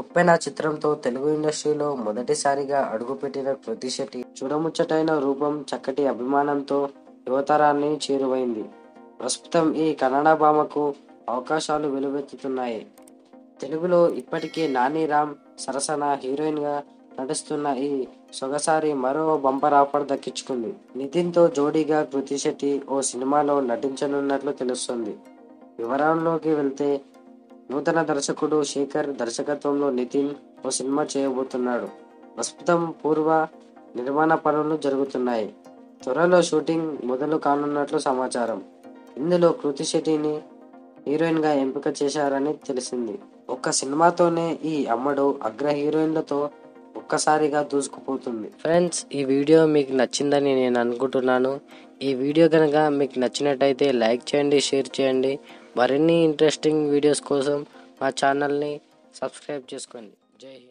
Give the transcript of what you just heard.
ఉప్పెన చిత్రంతో తెలుగు ఇండస్ట్రీలో మొదటిసారిగా అడుగుపెట్టిన కృతి శెట్టి చూడముచ్చటైన రూపం చక్కటి అభిమానంతో యువతరాన్ని చేరువైంది. ప్రస్తుతం ఈ కన్నడ భామకు అవకాశాలు వెలువెత్తుతున్నాయి. తెలుగులో ఇప్పటికే నాని రామ్ సరసన హీరోయిన్గా నటిస్తున్న ఈ సొగసారి మరో బంపర్ ఆఫర్ దక్కించుకుంది. నితిన్తో జోడీగా కృతి శెట్టి ఓ సినిమాలో నటించనున్నట్లు తెలుస్తుంది. వివరాల్లోకి వెళ్తే నూతన దర్శకుడు శేఖర్ దర్శకత్వంలో నితిన్ ఓ సినిమా చేయబోతున్నాడు. ప్రస్తుతం పూర్వ నిర్మాణ పనులు జరుగుతున్నాయి. త్వరలో షూటింగ్ మొదలు కానున్నట్లు సమాచారం. ఇందులో కృతి శెట్టిని హీరోయిన్గా ఎంపిక చేశారని తెలిసింది. ఒక్క సినిమాతోనే ఈ అమ్మడు అగ్ర హీరోయిన్లతో ఒక్కసారిగా దూసుకుపోతుంది. ఫ్రెండ్స్ ఈ వీడియో మీకు నచ్చిందని నేను అనుకుంటున్నాను. ఈ వీడియో కనుక మీకు నచ్చినట్టయితే లైక్ చేయండి షేర్ చేయండి. మరిన్ని ఇంట్రెస్టింగ్ వీడియోస్ కోసం మా ఛానల్ని సబ్స్క్రైబ్ చేసుకోండి. జై హింద్.